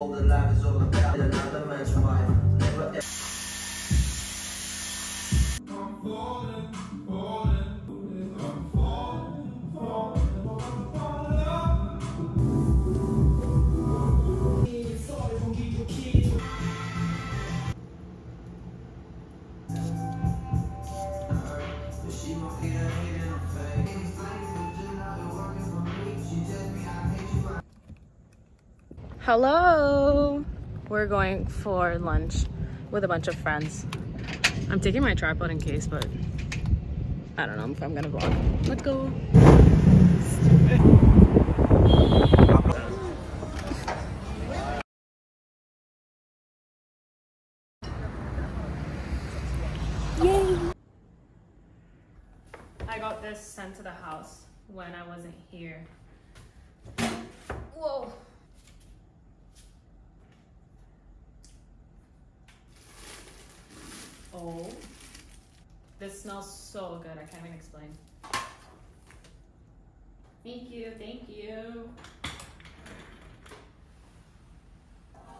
All the life is all about another man's wife. Hello! We're going for lunch with a bunch of friends. I'm taking my tripod in case, but I don't know if I'm gonna vlog. Let's go! Yay! I got this sent to the house when I wasn't here. Whoa! Oh. This smells so good, I can't even explain. Thank you, thank you.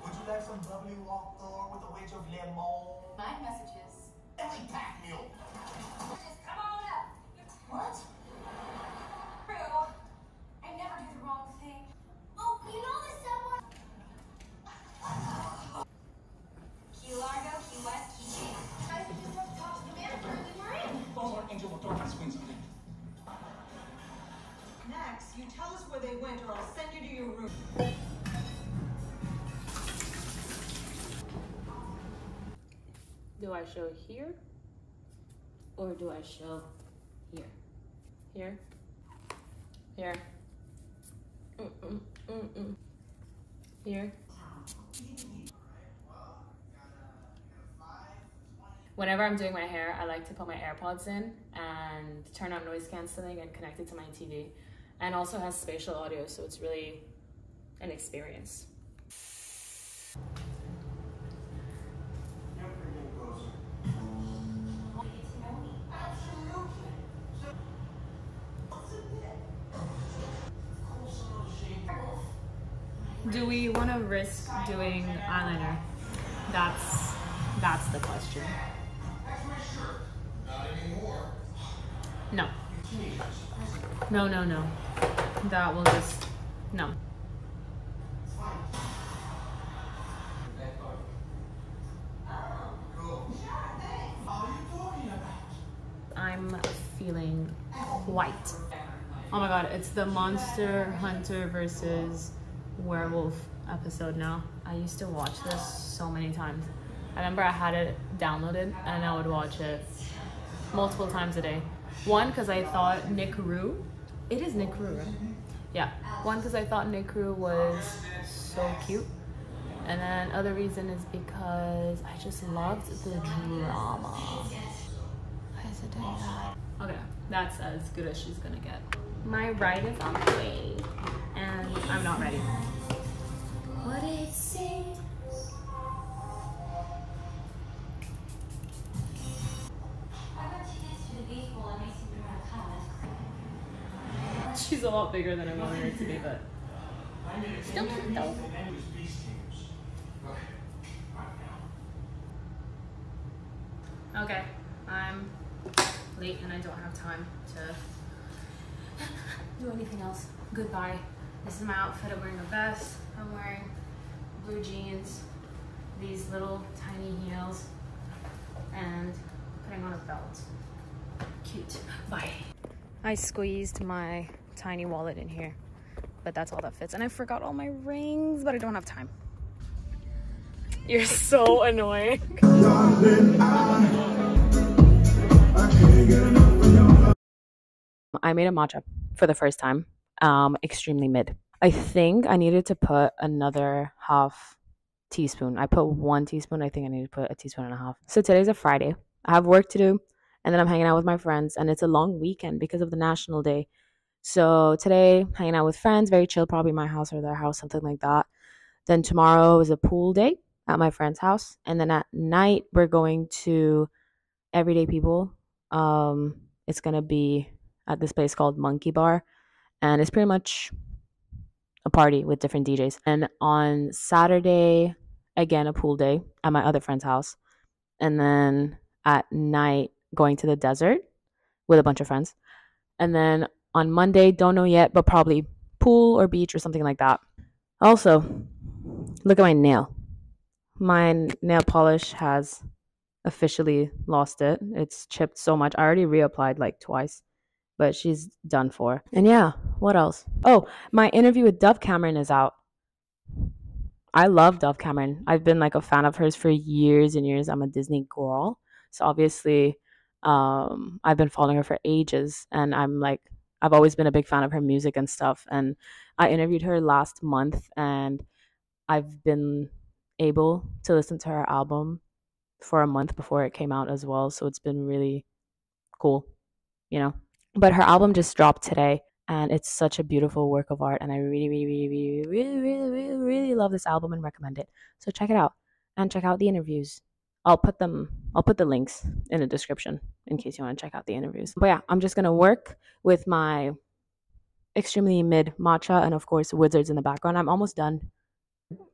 Would you like some bubbly walk Thor with a wedge of lemon? My messages. Every pack meal. Do I show here? Or do I show here? Here? Here? Mm-mm, mm-mm. Here? Whenever I'm doing my hair, I like to put my AirPods in and turn on noise canceling and connect it to my TV. And also has spatial audio, so it's really an experience. Do we want to risk doing eyeliner? That's that's the question. No. No, no, no. That will just no. I'm feeling white. Oh my god, it's the Monster Hunter versus Werewolf episode now. I used to watch this so many times. I remember I had it downloaded and I would watch it multiple times a day. One, because I thought Nick Rue, it is Nick Rue, right? Yeah. One, because I thought Nick Rue was so cute. And then other reason is because I just loved the drama. Why is it doing that? Okay, that's as good as she's gonna get. My ride is on the way, and I'm not ready. What it seems. I got tickets to the baseball and I seem to run a comment. She's a lot bigger than I wanted her to be, but still cute though. Okay, I'm late and I don't have time to do anything else. Goodbye. This is my outfit. I'm wearing a vest. I'm wearing blue jeans, these little tiny heels, and putting on a belt. Cute. Bye. I squeezed my tiny wallet in here, but that's all that fits. And I forgot all my rings, but I don't have time. You're so annoying. I made a matcha for the first time, um, extremely mid. I think I needed to put another half teaspoon. I put one teaspoon. I think I need to put a teaspoon and a half. So today's a Friday. I have work to do, and then I'm hanging out with my friends, and it's a long weekend because of the National Day. So today, hanging out with friends, very chill, probably my house or their house, something like that. Then tomorrow is a pool day at my friend's house, and then at night we're going to Everyday People. Um, it's gonna be at this place called Monkey Bar, and it's pretty much a party with different DJs. And on Saturday, again, a pool day at my other friend's house. And then at night, going to the desert with a bunch of friends. And then on Monday, don't know yet, but probably pool or beach or something like that. Also, look at my nail. My nail polish has officially lost it. It's chipped so much. I already reapplied like twice, but she's done for. And yeah, what else? Oh, my interview with Dove Cameron is out. I love Dove Cameron. I've been like a fan of hers for years and years. I'm a Disney girl. So obviously, um, I've been following her for ages and I'm like I've always been a big fan of her music and stuff. And I interviewed her last month and I've been able to listen to her album for a month before it came out as well. So it's been really cool, you know. But her album just dropped today and it's such a beautiful work of art. And I really, really, really, really, really, really, really, really love this album and recommend it. So check it out and check out the interviews. I'll put them, I'll put the links in the description in case you want to check out the interviews. But yeah, I'm just going to work with my extremely mid matcha and of course wizards in the background. I'm almost done.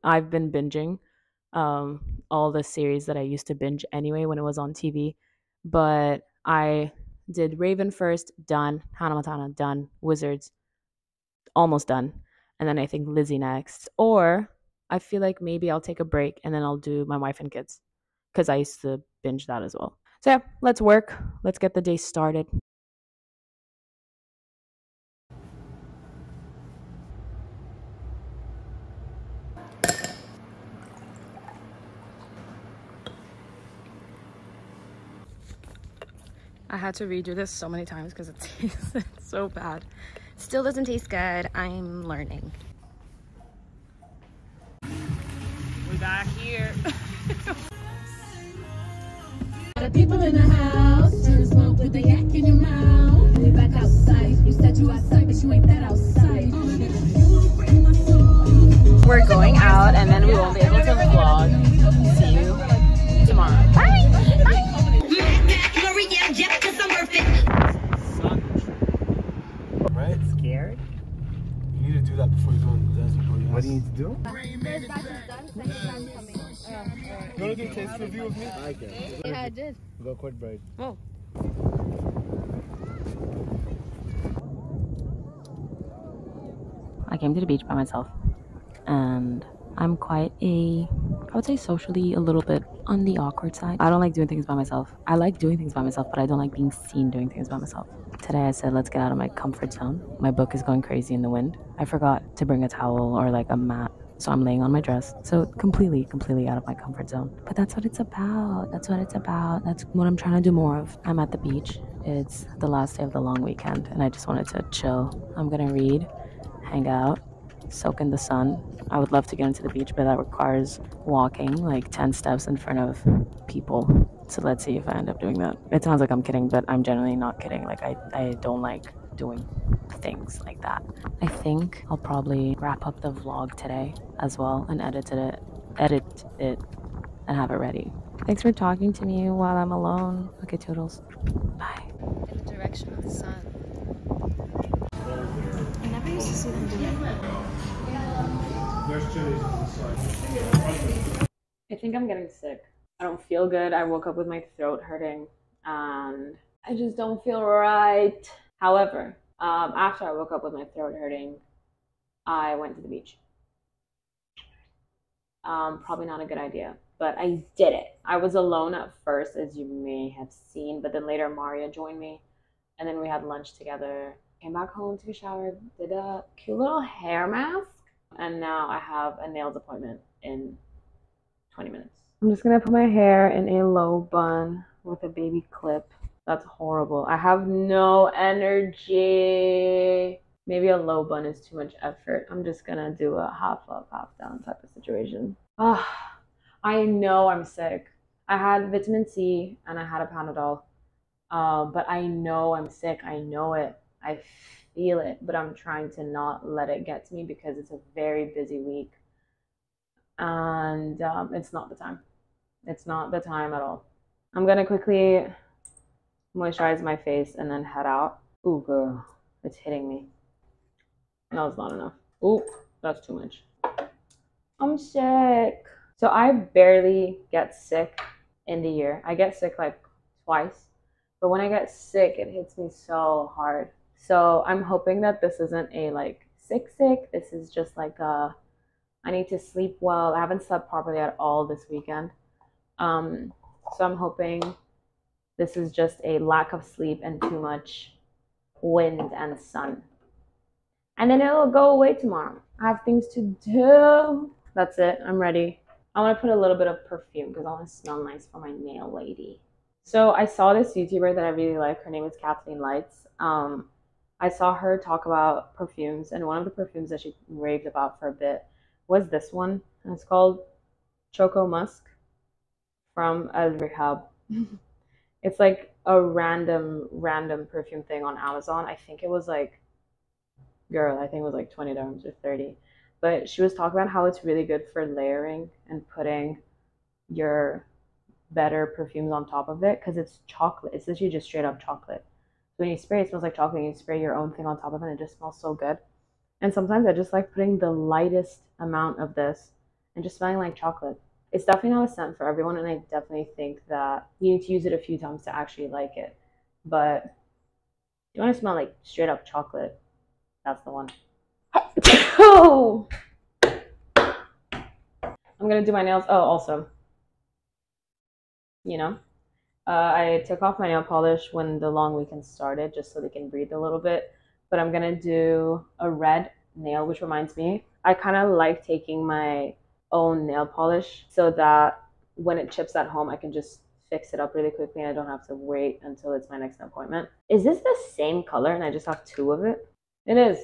I've been binging um, all the series that I used to binge anyway when it was on TV. But I did Raven first, done. Hannah Montana, done. Wizards, almost done. And then I think Lizzie next. Or I feel like maybe I'll take a break and then I'll do My Wife and Kids because I used to binge that as well. So yeah, let's work. Let's get the day started. Had to redo this so many times because it tastes so bad. Still doesn't taste good. I'm learning. We're back here. The people in the house, turn the smoke with the yak in your mouth. We back outside. You said you outside, but you ain't that outside. We're going out and then we won't be able to vlog. See you tomorrow. Bye! Bye! Bro. What do you need to do? You want to do a taste review with me? I can. Yeah, I did. Go quick break. Whoa. Oh. I came to the beach by myself and I'm quite a, I would say socially a little bit on the awkward side. I don't like doing things by myself. I like doing things by myself, but I don't like being seen doing things by myself. Today I said, let's get out of my comfort zone. My book is going crazy in the wind. I forgot to bring a towel or like a mat. So I'm laying on my dress. So completely, completely out of my comfort zone. But that's what it's about. That's what it's about. That's what I'm trying to do more of. I'm at the beach. It's the last day of the long weekend and I just wanted to chill. I'm gonna read, hang out, soak in the sun. I would love to get into the beach, but that requires walking like 10 steps in front of people. So let's see if I end up doing that. It sounds like I'm kidding, but I'm generally not kidding. Like, I, I don't like doing things like that. I think I'll probably wrap up the vlog today as well and edit it, edit it, and have it ready. Thanks for talking to me while I'm alone. Okay, toodles. Bye. In the direction of the sun. I never used to see them do I think I'm getting sick. I don't feel good. I woke up with my throat hurting and I just don't feel right. However, um, after I woke up with my throat hurting, I went to the beach. Um, probably not a good idea, but I did it. I was alone at first, as you may have seen, but then later Maria joined me, and then we had lunch together. Came back home, took a shower, did a cute little hair mask, and now I have a nails appointment in 20 minutes. I'm just gonna put my hair in a low bun with a baby clip. That's horrible. I have no energy. Maybe a low bun is too much effort. I'm just gonna do a half up, half down type of situation. Ah, I know I'm sick. I had vitamin C and I had a Panadol. Uh, but I know I'm sick. I know it. I feel it, but I'm trying to not let it get to me because it's a very busy week. And um, it's not the time. It's not the time at all. I'm gonna quickly moisturize my face and then head out. Ooh, girl, it's hitting me. That was not enough. Ooh, that's too much. I'm sick. So I barely get sick in the year. I get sick like twice. But when I get sick, it hits me so hard. So I'm hoping that this isn't a like sick sick. This is just like a I need to sleep well. I haven't slept properly at all this weekend. Um so I'm hoping this is just a lack of sleep and too much wind and sun. And then it'll go away tomorrow. I have things to do. That's it. I'm ready. I want to put a little bit of perfume because I want to smell nice for my nail lady. So I saw this YouTuber that I really like. Her name is Kathleen Lights. Um, I saw her talk about perfumes, and one of the perfumes that she raved about for a bit was this one. It's called Choco Musk from Al Rehab. it's like a random, random perfume thing on Amazon. I think it was like, girl, I think it was like 20 dirhams or 30 but she was talking about how it's really good for layering and putting your better perfumes on top of it because it's chocolate. It's literally just straight up chocolate. So when you spray, it smells like chocolate. You spray your own thing on top of it, and it just smells so good. And sometimes I just like putting the lightest amount of this and just smelling like chocolate. It's definitely not a scent for everyone, and I definitely think that you need to use it a few times to actually like it. But you want to smell like straight up chocolate, that's the one. Oh! I'm gonna do my nails. Oh, also, you know, uh, I took off my nail polish when the long weekend started just so they can breathe a little bit. But I'm gonna do a red nail, which reminds me, I kind of like taking my own nail polish so that when it chips at home, I can just fix it up really quickly and I don't have to wait until it's my next appointment. Is this the same color and I just have two of it? It is.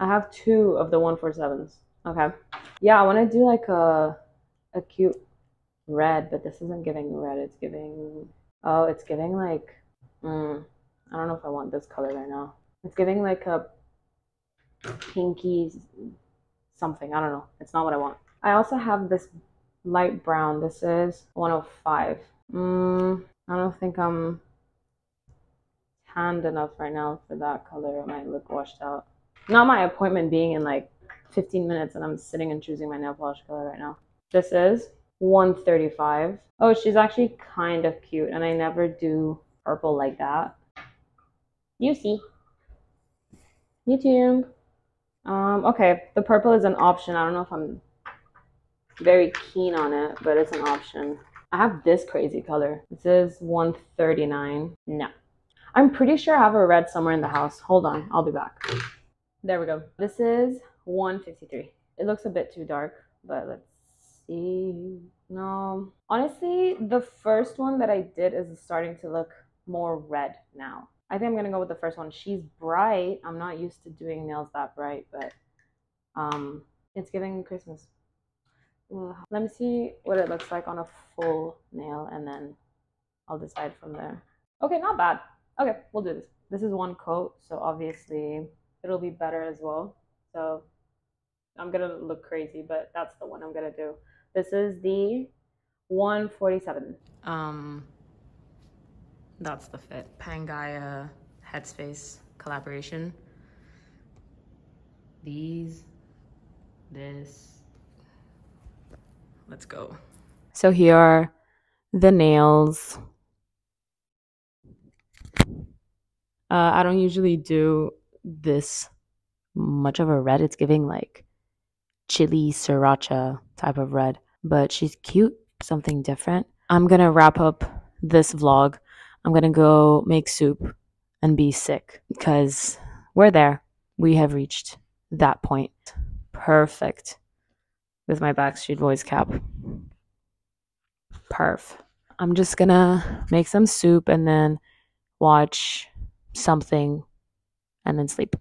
I have two of the 147s. Okay. Yeah, I want to do like a a cute red, but this isn't giving red. It's giving oh, it's giving like mm, I don't know if I want this color right now. It's giving like a pinky something. I don't know. It's not what I want. I also have this light brown. This is 105. Mm, I don't think I'm tanned enough right now for that color. It might look washed out. Not my appointment being in like 15 minutes and I'm sitting and choosing my nail polish color right now. This is 135. Oh, she's actually kind of cute and I never do purple like that. You see. YouTube. Um, okay, the purple is an option. I don't know if I'm very keen on it, but it's an option. I have this crazy color. This is 139. No. I'm pretty sure I have a red somewhere in the house. Hold on, I'll be back. There we go. This is 153. It looks a bit too dark, but let's see. No. Honestly, the first one that I did is starting to look more red now. I think I'm gonna go with the first one. She's bright. I'm not used to doing nails that bright, but um, it's giving Christmas. Ugh. Let me see what it looks like on a full nail, and then I'll decide from there. Okay, not bad. Okay, we'll do this. This is one coat, so obviously it'll be better as well. So I'm gonna look crazy, but that's the one I'm gonna do. This is the 147. Um, that's the fit. Pangaia Headspace collaboration. These, this. Let's go. So here are the nails. Uh, I don't usually do this much of a red. It's giving like chili sriracha type of red, but she's cute, something different. I'm gonna wrap up this vlog. I'm gonna go make soup and be sick because we're there. We have reached that point. Perfect. With my Backstreet Boys cap. Perf. I'm just gonna make some soup and then watch something and then sleep.